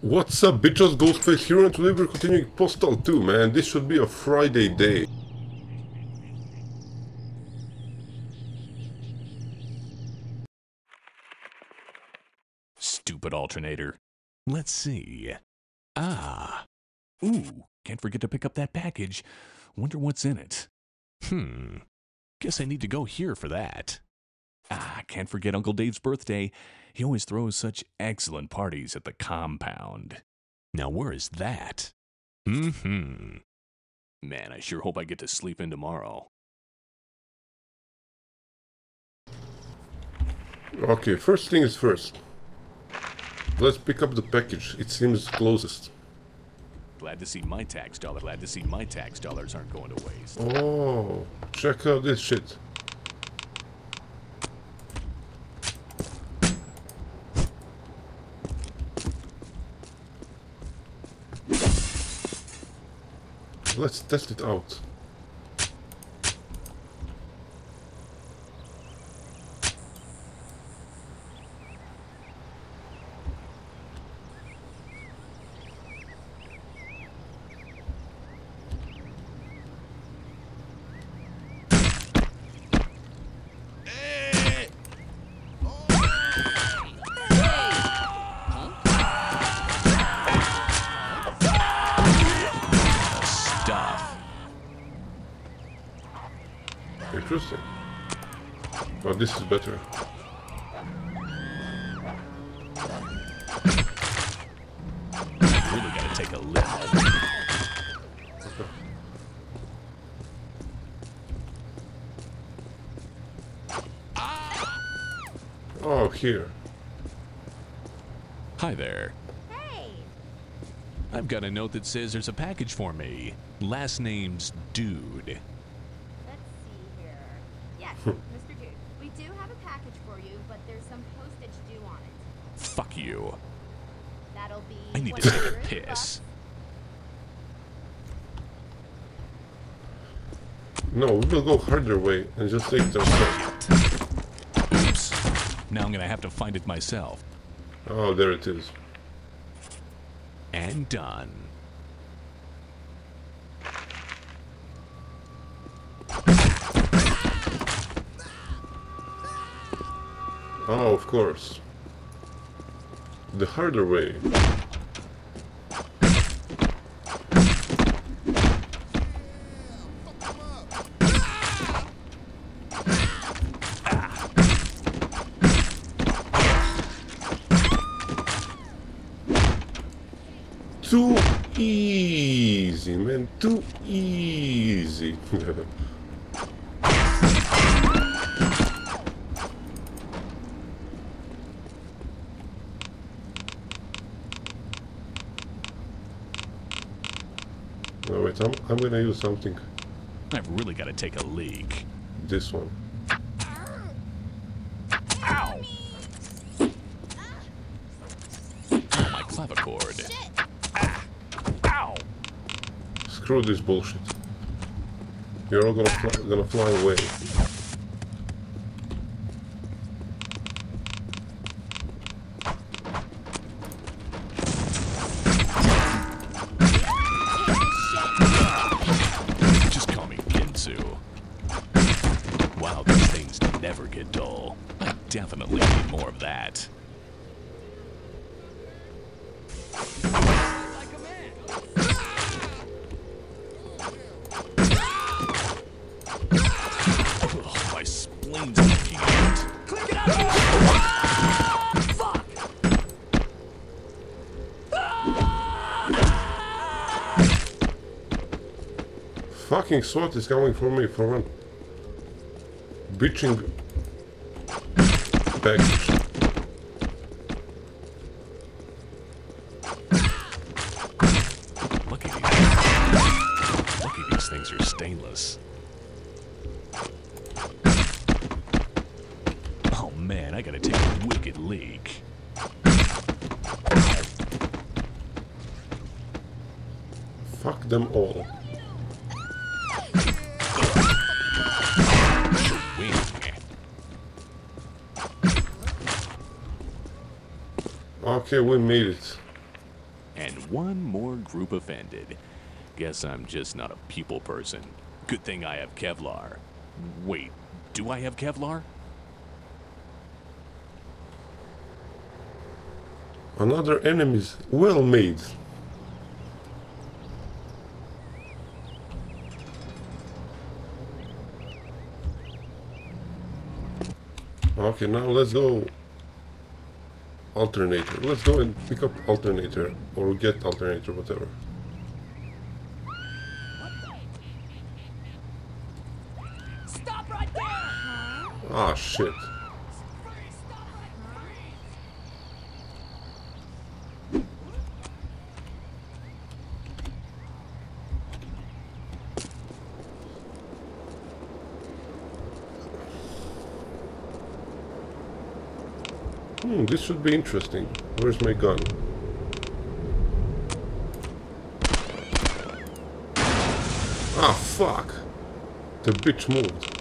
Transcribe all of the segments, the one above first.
What's up, bitches? Ghostface here, and today we're continuing Postal 2, man. This should be a Friday day. Stupid alternator. Let's see. Ah. Ooh, can't forget to pick up that package. Wonder what's in it. Hmm. Guess I need to go here for that. Ah, can't forget Uncle Dave's birthday. He always throws such excellent parties at the compound. Now, where is that? Hmm. Man, I sure hope I get to sleep in tomorrow. Okay, first thing is first. Let's pick up the package. It seems closest. Glad to see my tax dollar. Glad to see my tax dollars aren't going to waste. Oh, check out this shit. Let's test it out. Interesting. Oh, this is better. Really gotta take a look. Oh, here. Hi there. Hey! I've got a note that says there's a package for me. Last name's Dude. Let's see here. Yes, Mr. Dude, we do have a package for you, but there's some postage due on it. Fuck you. That'll be. I need to take a piss. No, we will go harder way and just take the Oops. Now I'm gonna have to find it myself. Oh, there it is. And done. Oh, of course. The harder way. Too easy, man. Too easy. no, wait, I'm, gonna use something. I've really gotta take a leak. This one. Ow! Oh, my clavichord. Ah. Ow! Screw this bullshit. You're all gonna fly, gonna fly away. Fucking SWAT is coming for me for one bitching package. Look at these. Look at these things are stainless. Oh man, I gotta take a wicked leak. Fuck them all. Okay, we made it. And one more group offended. Guess I'm just not a people person. Good thing I have Kevlar. Wait, do I have Kevlar? Another enemy's well made. Okay, now let's go alternator. Let's go and pick up alternator or get alternator, whatever. Stop right there! Ah, shit. Hmm, this should be interesting. Where's my gun? Ah, fuck! The bitch moved.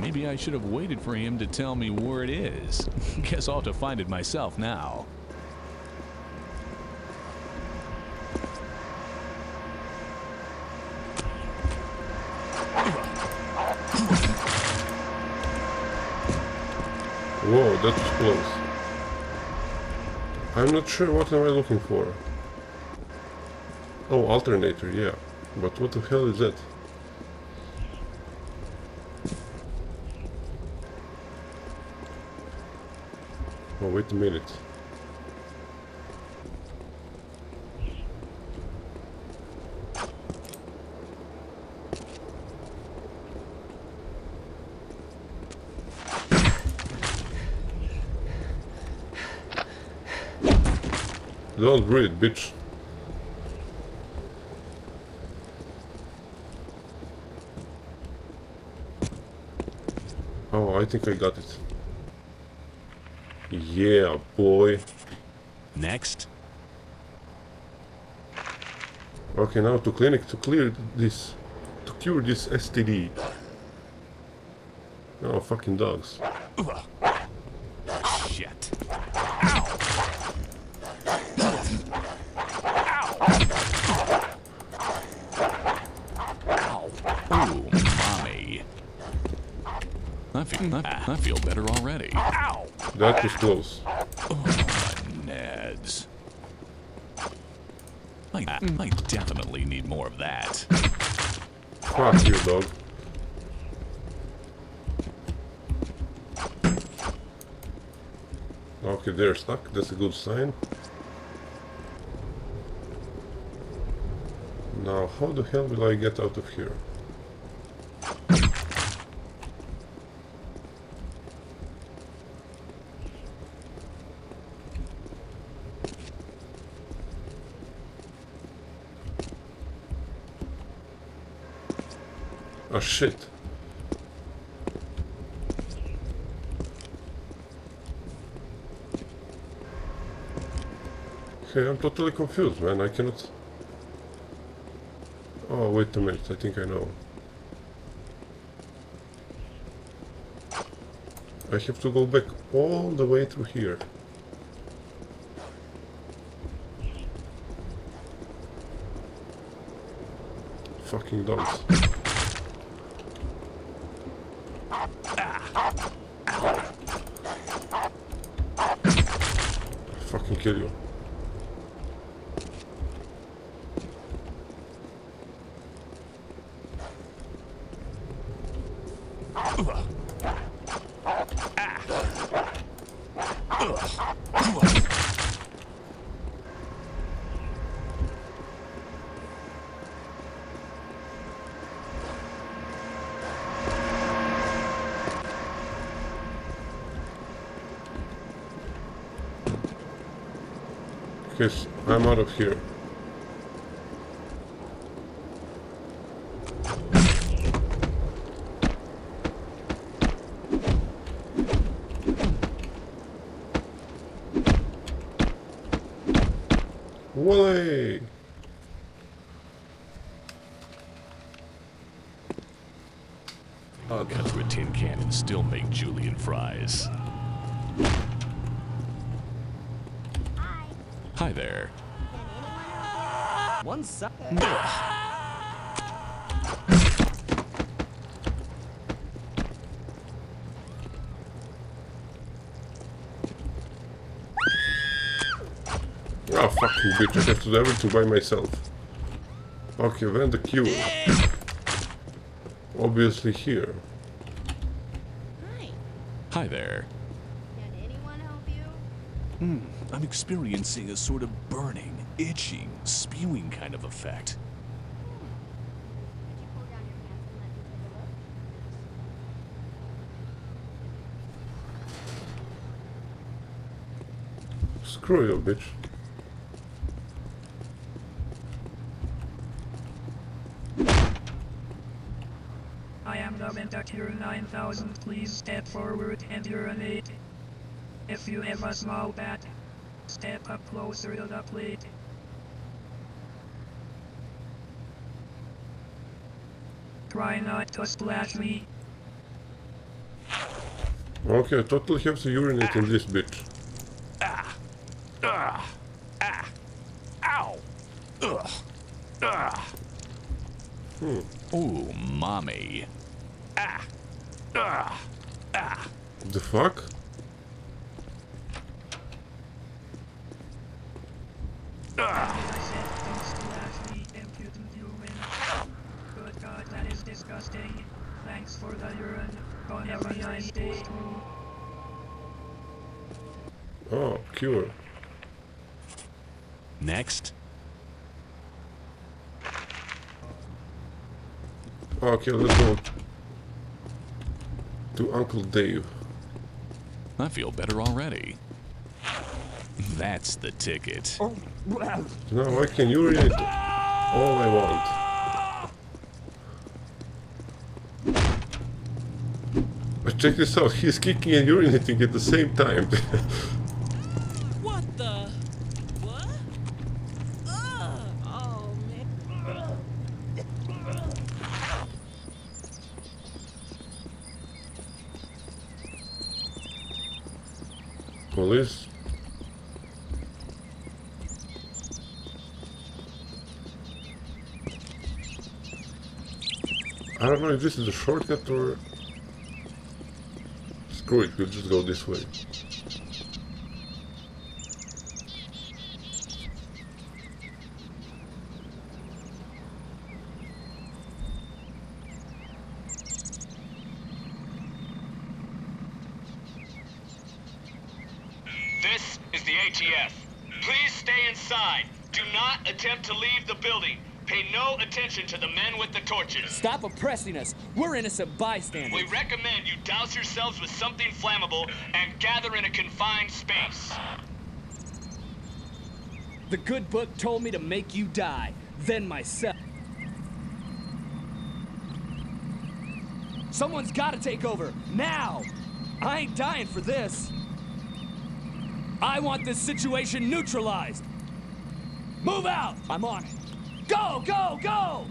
Maybe I should have waited for him to tell me where it is. Guess I'll have to find it myself now. Whoa, that was close. I'm not sure what am I looking for. Oh, alternator, yeah. But what the hell is that? Oh, wait a minute. Don't breathe, bitch. Oh, I think I got it. Yeah, boy. Next, Okay, now to clinic to clear this, to cure this STD. Oh, fucking dogs. shit. Ooh, mommy. I feel, I, I feel better already. Ow! That was close. Oh, Neds. I, I definitely need more of that. Fuck you, dog. Okay, they're stuck. That's a good sign. Now, how the hell will I get out of here? Oh shit. Okay, I'm totally confused, man. I cannot... Oh, wait a minute. I think I know. I have to go back all the way through here. Fucking dogs. Fucking kill you. Because I'm out of here. Wally! I'll cut through a tin can and still make julienne fries. Hi there. One side. Ah, fucking bitch, I have to do everything by myself. Okay, then the cure. Obviously here. Hi. Hi there. Can anyone help you? Hmm, I'm experiencing a sort of burning, itching, spewing kind of effect. Could you pull down your pants and let me take a look? Screw you, bitch. I am the Mentakir 9000. Please step forward and urinate. If you have a small bat, step up closer to the plate. Try not to splash me. Okay, I totally have to urinate in this bitch. Ah. Ow! Ugh! Ugh! Ooh, mommy. Ah! Ah! Ah! The fuck? I said don't splash me, impudent human. Good God, that is disgusting. Thanks for the urine. Have a nice day. Oh, cure. Next. Okay, let's go to Uncle Dave. I feel better already. That's the ticket. Now I can urinate all I want. But check this out, he's kicking and urinating at the same time. What the? What? Ugh. Oh, man. Police. I don't know if this is a shortcut or... Screw it, we'll just go this way. This is the ATF. Please stay inside. Do not attempt to leave the building. Pay no attention to the torches. Stop oppressing us. We're innocent bystanders. We recommend you douse yourselves with something flammable and gather in a confined space. The good book told me to make you die, then myself. Someone's gotta take over, now! I ain't dying for this. I want this situation neutralized. Move out! I'm on it. Go, go, go!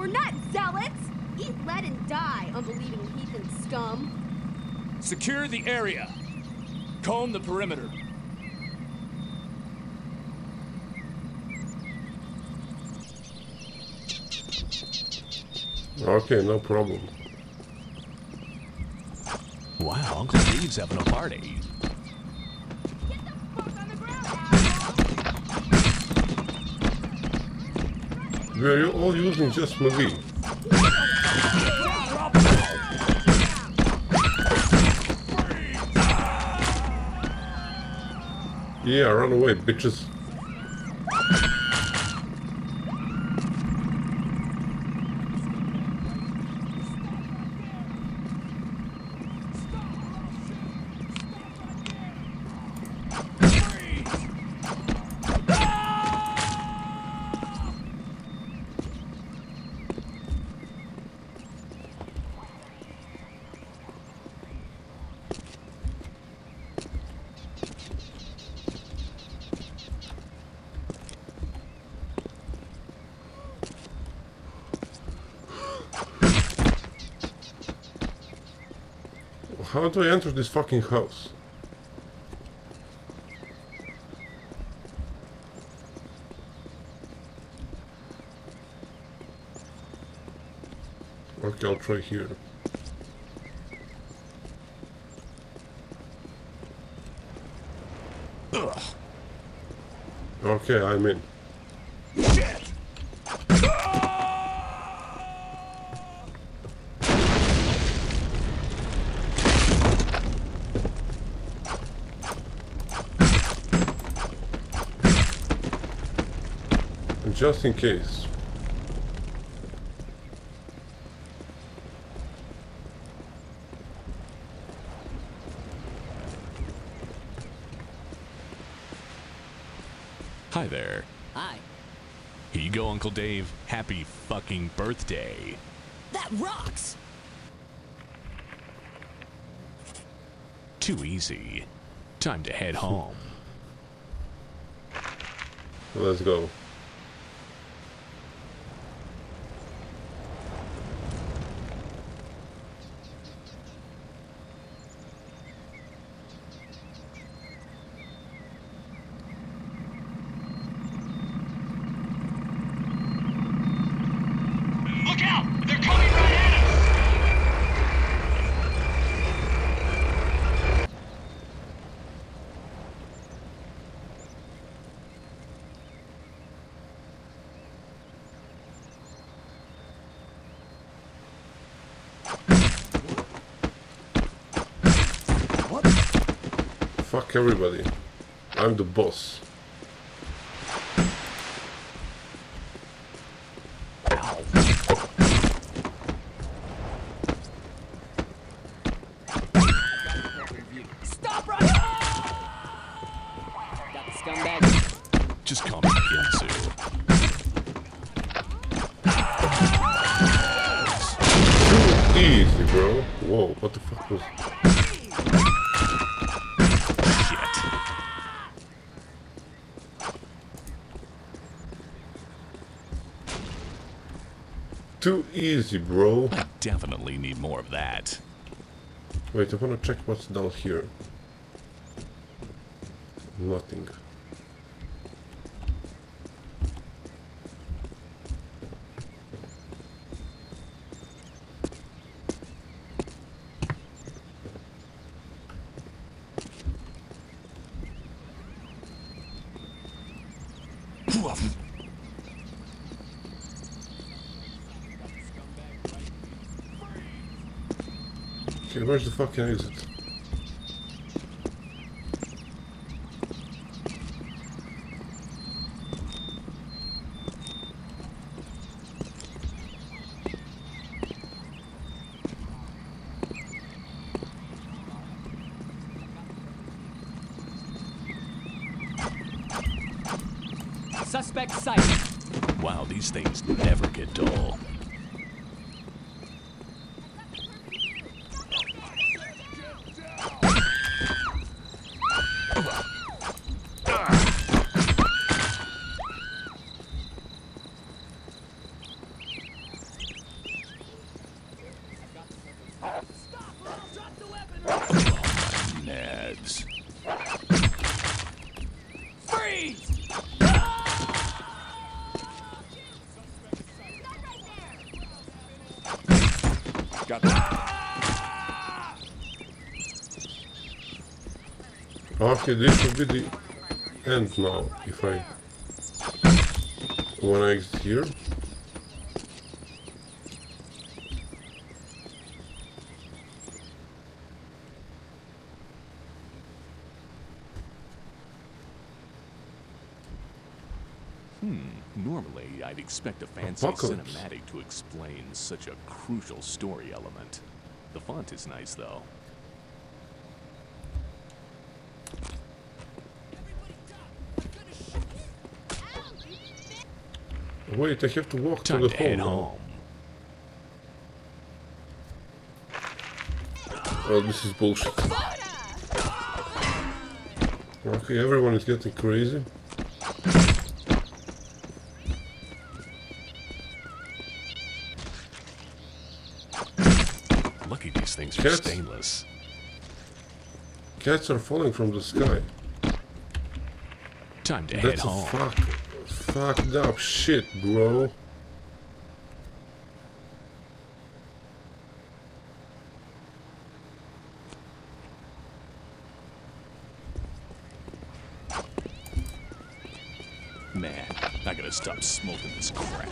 We're not zealots! Eat lead and die, unbelieving heathen scum. Secure the area. Comb the perimeter. Okay, no problem. Wow, Uncle Dave's having a party. Get the fuck on the ground! We are all using just McGee. Yeah, run away, bitches. How do I enter this fucking house? Okay, I'll try here. Okay, I'm in. And just in case. Hi there. Hi. Here you go, Uncle Dave. Happy fucking birthday. That rocks! Too easy. Time to head home. Let's go. Fuck everybody. I'm the boss. Stop running! Got. Just call me Ginsu. Easy, bro. Whoa, what the fuck was... Shit. Too easy, bro. I definitely need more of that. Wait, I wanna check what's down here. Nothing. Okay, where's the fucking exit? Suspect sighted. Wow, these things never get dull. Nads. Freeze! Got that. Okay, this will be the end now, if I... When I exit here. Hmm, normally, I'd expect a fancy Apocalypse. cinematic to explain such a crucial story element. The font is nice, though. Wait, I have to walk Time to to the head home. Oh, this is bullshit. Okay, everyone is getting crazy. Lucky these things are Cats? stainless. Cats are falling from the sky. Time to head That's a home. fuck, fucked up shit, bro. Man, I gotta stop smoking this crap.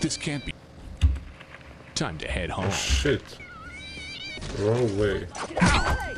This can't be. Time to head home. Shit. Wrong way. What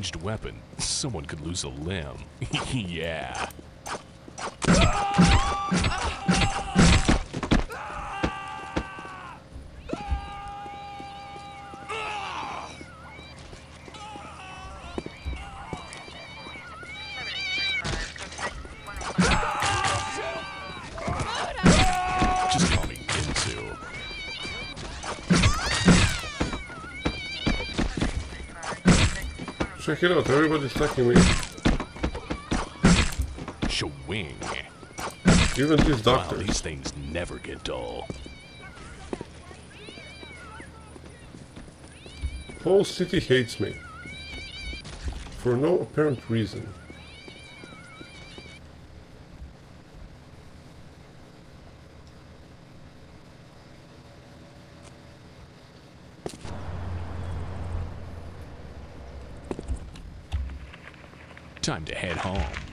edged weapon. Someone could lose a limb. yeah. Check it out, everybody's attacking me. Shwing. Even these doctors. Wow, these things never get dull. Whole city hates me. For no apparent reason. Time to head home.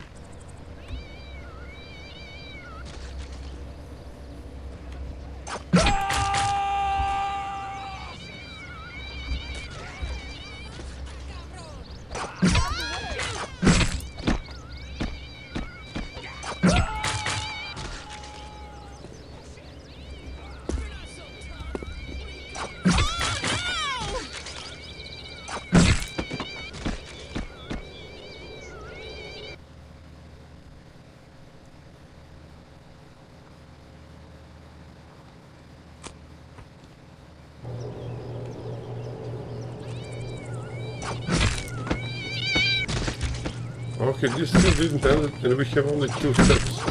Okay, this still didn't end and we have only two steps.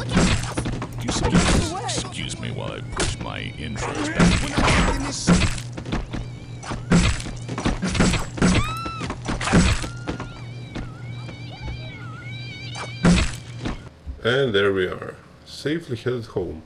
Excuse, excuse me while I push my intros back. And there we are, safely headed home.